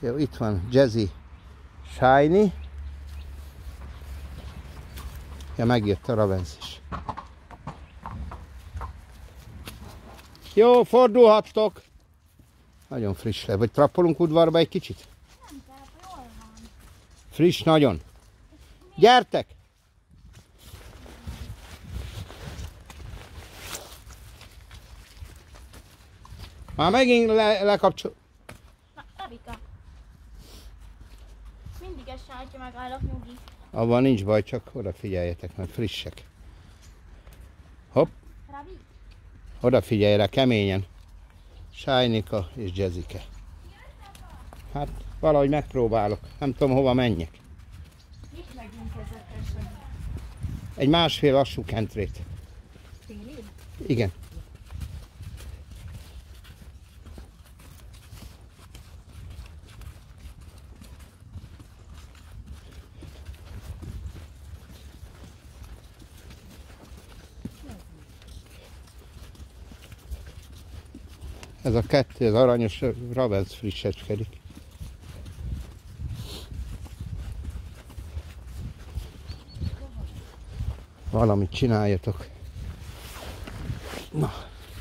Jó, itt van Jazzy Shiny. Ja, megjött a Ravens is. Jó, fordulhattok. Nagyon friss le. Vagy trappolunk udvarba egy kicsit? Friss nagyon. Gyertek! Már megint le, lekapcsol... Na, Rabika. Ezt sájtja megállok, nyugi. Abban nincs baj, csak odafigyeljetek, mert frissek. Hopp, Rabi, odafigyelj rá keményen. Sájnika és Jezike. Hát valahogy megpróbálok. Nem tudom hova menjek. mit megyünk ezekkel Egy másfél lassú kentrét. Tényleg? Igen. Ez a kettő, az aranyos Ravens frisseskedik. Valamit csináljatok. Na.